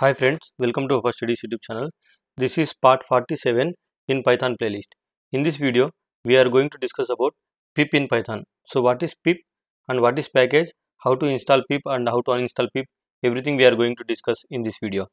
Hi friends, welcome to WafaStudies YouTube channel. This is part 47 in Python playlist. In this video, we are going to discuss about pip in Python. So what is pip and what is package, how to install pip and how to uninstall pip, everything we are going to discuss in this video.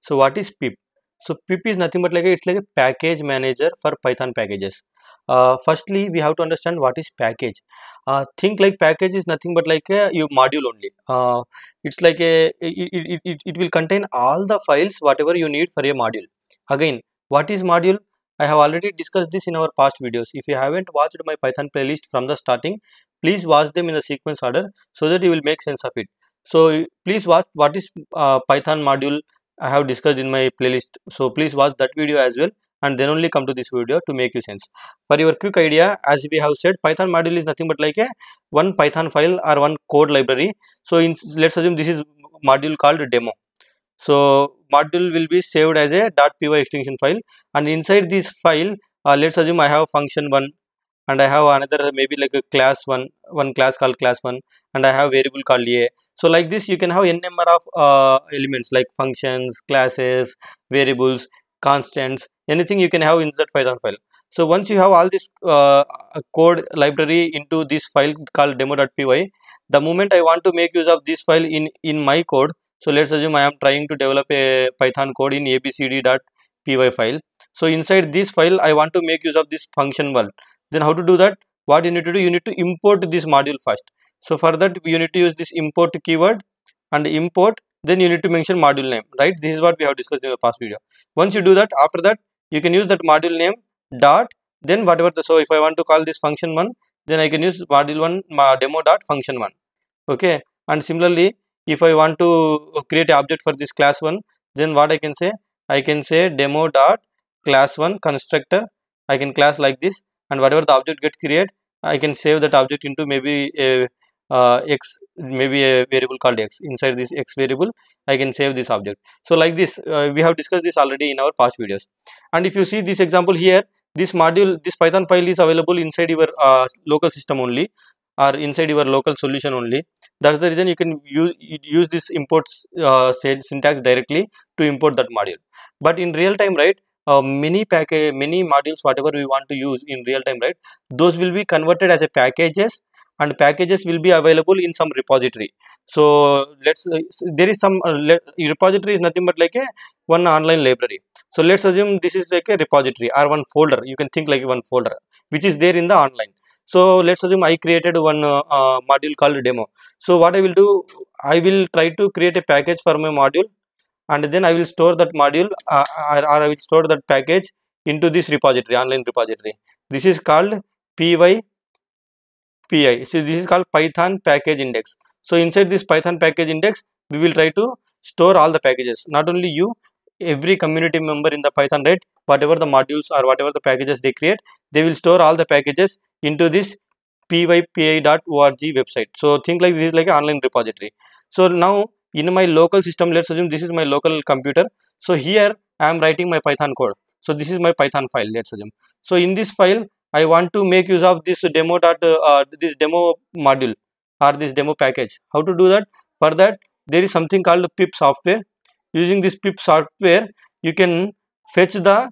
So what is pip? So pip is nothing but like a, it's like a package manager for Python packages. Uh, firstly, we have to understand what is package. Uh, think like package is nothing but like a you module only. Uh, it's like a it, it, it, will contain all the files whatever you need for a module. Again what is module? I have already discussed this in our past videos. If you haven't watched my python playlist from the starting please watch them in the sequence order so that you will make sense of it. So please watch what is uh, python module i have discussed in my playlist. So please watch that video as well and then only come to this video to make you sense. For your quick idea as we have said python module is nothing but like a one python file or one code library. So in let's assume this is module called demo. So module will be saved as a .py extension file. And inside this file uh, let's assume i have function one and i have another maybe like a class one one class called class one and i have variable called a. So like this you can have n number of uh, elements like functions classes variables constants anything you can have in that python file. So once you have all this uh, code library into this file called demo.py the moment i want to make use of this file in in my code so let's assume i am trying to develop a python code in abcd.py file. So inside this file i want to make use of this function one then how to do that? What you need to do you need to import this module first. So for that you need to use this import keyword and import then you need to mention module name right? This is what we have discussed in the past video. Once you do that after that you can use that module name dot then whatever the so if i want to call this function one then i can use module one demo dot function one. Okay? And similarly if i want to create object for this class one then what i can say? I can say demo dot class one constructor. I can class like this and whatever the object get created i can save that object into maybe a uh, x maybe a variable called x. Inside this x variable i can save this object. So like this uh, we have discussed this already in our past videos. And if you see this example here this module this python file is available inside your uh, local system only or inside your local solution only. That's the reason you can use use this import uh, syntax directly to import that module. But in real time right uh, many package many modules whatever we want to use in real time right those will be converted as a packages and packages will be available in some repository. So let's there is some uh, repository is nothing but like a one online library. So let's assume this is like a repository or one folder. You can think like one folder which is there in the online. So let's assume i created one uh, uh, module called demo. So what i will do i will try to create a package for my module and then i will store that module uh, or, or i will store that package into this repository online repository. This is called py pi so this is called python package index. So inside this python package index we will try to store all the packages. Not only you every community member in the python right? Whatever the modules or whatever the packages they create they will store all the packages into this pypi.org website. So think like this is like an online repository. So now in my local system let's assume this is my local computer. So here i am writing my python code. So this is my python file let's assume. So in this file I want to make use of this demo dot uh, this demo module or this demo package. How to do that? For that there is something called pip software. Using this pip software you can fetch the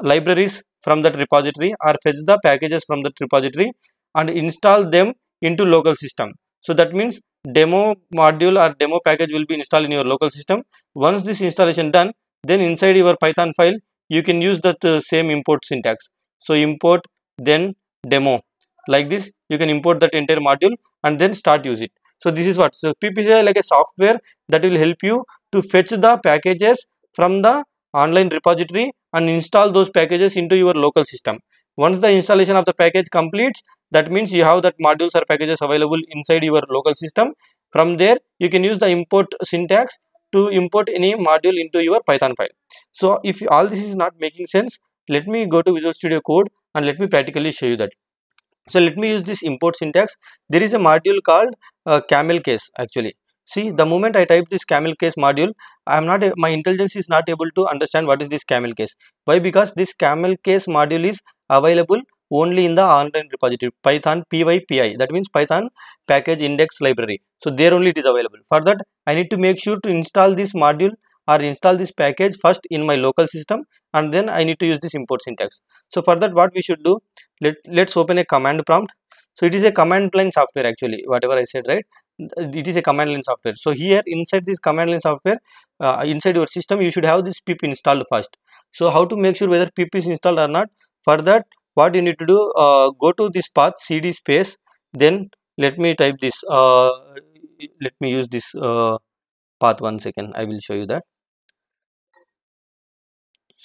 libraries from that repository or fetch the packages from that repository and install them into local system. So that means demo module or demo package will be installed in your local system. Once this installation done then inside your python file you can use that uh, same import syntax. So import then demo. Like this you can import that entire module and then start use it. So this is what. So pip is like a software that will help you to fetch the packages from the online repository and install those packages into your local system. Once the installation of the package completes that means you have that modules or packages available inside your local system. From there you can use the import syntax to import any module into your python file. So if all this is not making sense let me go to visual studio code and let me practically show you that. So let me use this import syntax. There is a module called uh, camel case actually. See the moment i type this camel case module i am not my IntelliSense is not able to understand what is this camel case. Why? Because this camel case module is available only in the online repository python pypi that means python package index library. So there only it is available. For that i need to make sure to install this module or install this package first in my local system and then I need to use this import syntax. So for that what we should do let let's open a command prompt. So it is a command line software actually whatever I said right it is a command line software. So here inside this command line software uh, inside your system you should have this pip installed first. So how to make sure whether pip is installed or not for that what you need to do uh, go to this path cd space then let me type this uh, let me use this uh, path one second i will show you that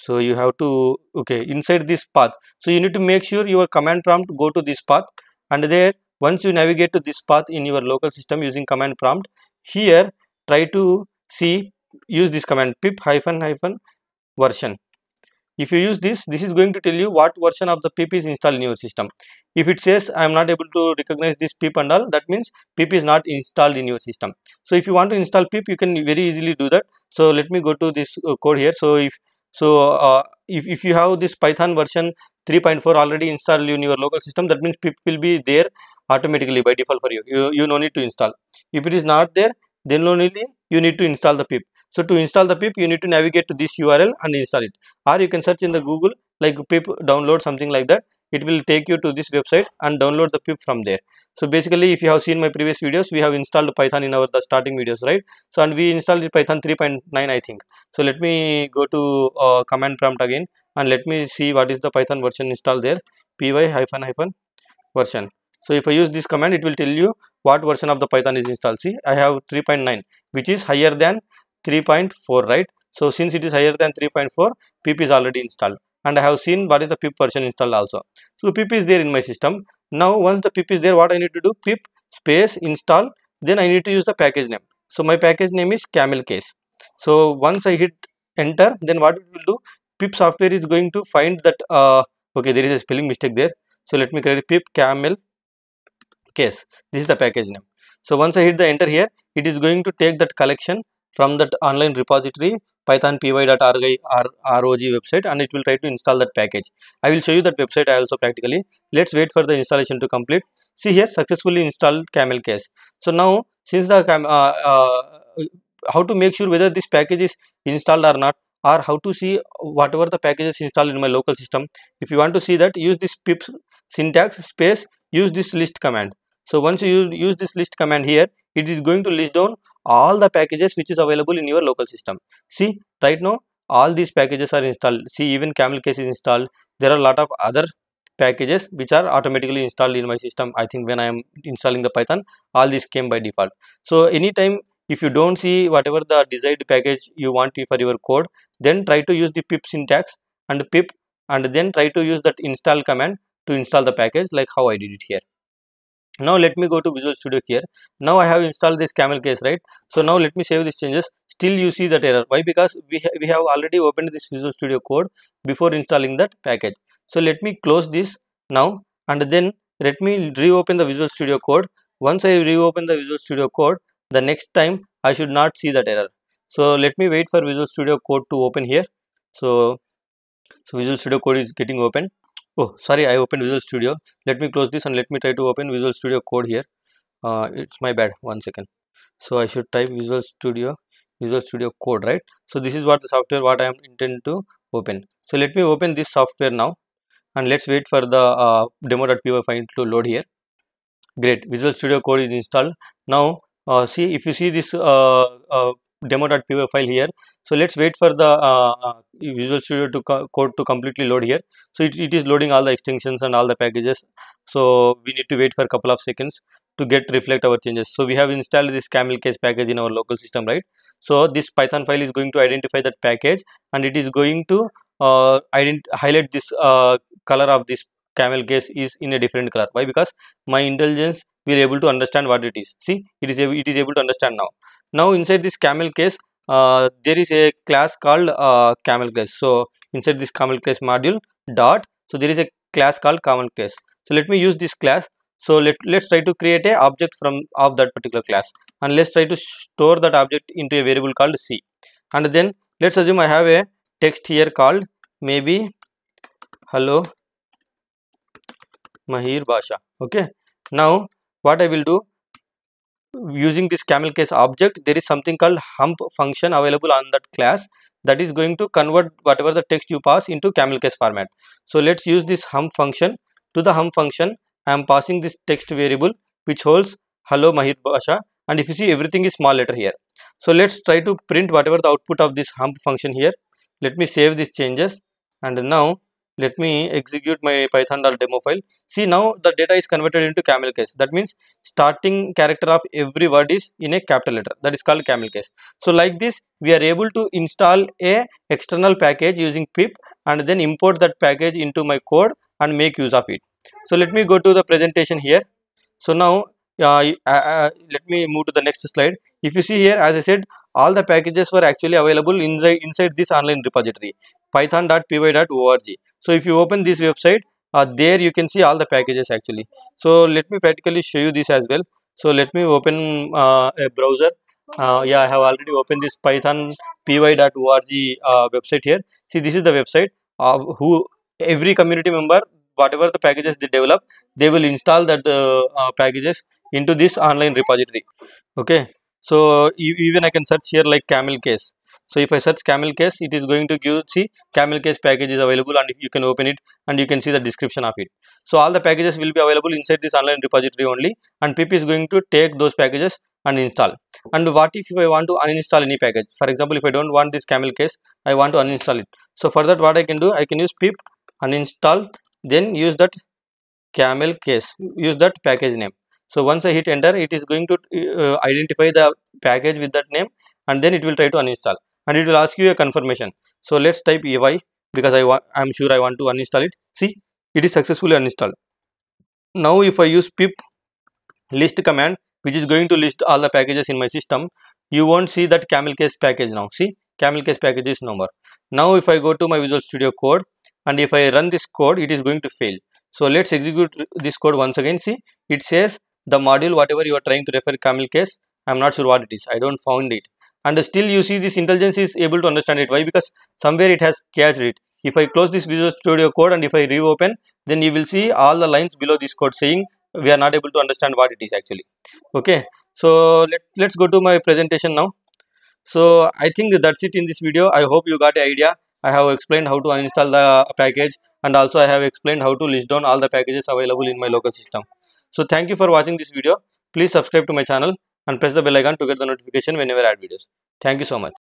so you have to okay inside this path. So you need to make sure your command prompt go to this path. And there once you navigate to this path in your local system using command prompt here try to see use this command pip hyphen hyphen version. If you use this this is going to tell you what version of the pip is installed in your system. If it says i am not able to recognize this pip and all that means pip is not installed in your system. So if you want to install pip you can very easily do that. So let me go to this uh, code here. So if so uh, if, if you have this python version 3.4 already installed in your local system that means pip will be there automatically by default for you you, you no need to install if it is not there then only you need to install the pip so to install the pip, you need to navigate to this URL and install it. Or you can search in the Google like pip download something like that. It will take you to this website and download the pip from there. So basically, if you have seen my previous videos, we have installed Python in our the starting videos, right? So and we installed Python 3.9, I think. So let me go to uh, command prompt again and let me see what is the Python version installed there. py hyphen hyphen version. So if I use this command, it will tell you what version of the Python is installed. See, I have 3.9, which is higher than 3.4 right so since it is higher than 3.4 pip is already installed and i have seen what is the pip version installed also. So pip is there in my system. Now once the pip is there what i need to do? Pip space install. Then i need to use the package name. So my package name is camel case. So once i hit enter then what it will do? Pip software is going to find that uh, okay there is a spelling mistake there. So let me create pip camel case. This is the package name. So once i hit the enter here it is going to take that collection from that online repository python py.rog website and it will try to install that package. I will show you that website I also practically. Let's wait for the installation to complete. See here successfully installed camel case. So now since the uh, uh, how to make sure whether this package is installed or not or how to see whatever the package is installed in my local system if you want to see that use this pip syntax space use this list command. So once you use this list command here it is going to list down all the packages which is available in your local system. See right now all these packages are installed. See even camel case is installed. There are a lot of other packages which are automatically installed in my system. I think when i am installing the python all these came by default. So anytime if you don't see whatever the desired package you want for your code then try to use the pip syntax and pip and then try to use that install command to install the package like how i did it here now let me go to visual studio here. Now i have installed this camel case right? So now let me save these changes. Still you see that error. Why? Because we, ha we have already opened this visual studio code before installing that package. So let me close this now and then let me reopen the visual studio code. Once i reopen the visual studio code the next time i should not see that error. So let me wait for visual studio code to open here. So so visual studio code is getting open oh sorry i opened visual studio. Let me close this and let me try to open visual studio code here. Uh, it's my bad. One second. So i should type visual studio visual studio code right? So this is what the software what i am intend to open. So let me open this software now and let's wait for the uh, demo.py file to load here. Great. Visual studio code is installed. Now uh, see if you see this uh, uh demo.py file here. So let's wait for the uh, uh visual studio to code to completely load here. So it, it is loading all the extensions and all the packages. So we need to wait for a couple of seconds to get reflect our changes. So we have installed this camel case package in our local system right? So this python file is going to identify that package and it is going to uh, highlight this uh, color of this camel case is in a different color. Why? Because my IntelliSense will able to understand what it is. See it is it is able to understand now now inside this camel case uh, there is a class called uh, camel case. So inside this camel case module dot so there is a class called camel case. So let me use this class. So let, let's try to create a object from of that particular class. And let's try to store that object into a variable called c. And then let's assume i have a text here called maybe hello mahir basha. Okay. Now what i will do using this camel case object there is something called hump function available on that class that is going to convert whatever the text you pass into camel case format. So let's use this hump function. To the hump function i am passing this text variable which holds hello mahir basha and if you see everything is small letter here. So let's try to print whatever the output of this hump function here. Let me save these changes. And now let me execute my python demo file. See now the data is converted into camel case. That means starting character of every word is in a capital letter. That is called camel case. So like this we are able to install a external package using pip and then import that package into my code and make use of it. So let me go to the presentation here. So now let me move to the next slide. If you see here as i said all the packages were actually available inside inside this online repository python.py.org so if you open this website uh, there you can see all the packages actually. So let me practically show you this as well. So let me open uh, a browser. Uh, yeah i have already opened this python py.org uh, website here. See this is the website of who every community member whatever the packages they develop they will install that uh, uh, packages into this online repository. Okay? So even i can search here like camel case. So if i search camel case it is going to give see camel case package is available and you can open it and you can see the description of it. So all the packages will be available inside this online repository only and pip is going to take those packages and install. And what if i want to uninstall any package? For example if i don't want this camel case i want to uninstall it. So for that what i can do? I can use pip uninstall then use that camel case. Use that package name. So once i hit enter it is going to uh, identify the package with that name and then it will try to uninstall. And it will ask you a confirmation. So let's type ay because i want i'm sure i want to uninstall it. See it is successfully uninstalled. Now if i use pip list command which is going to list all the packages in my system you won't see that camel case package now. See camel case package is no more. Now if i go to my visual studio code and if i run this code it is going to fail. So let's execute this code once again. See it says the module whatever you are trying to refer camel case i'm not sure what it is. I don't found it. And still you see this IntelliSense is able to understand it. Why? Because somewhere it has catched it. If i close this visual studio code and if i reopen then you will see all the lines below this code saying we are not able to understand what it is actually. Okay? So let, let's go to my presentation now. So i think that's it in this video. I hope you got an idea i have explained how to uninstall the package and also i have explained how to list down all the packages available in my local system. So thank you for watching this video. Please subscribe to my channel and press the bell icon to get the notification whenever I add videos. Thank you so much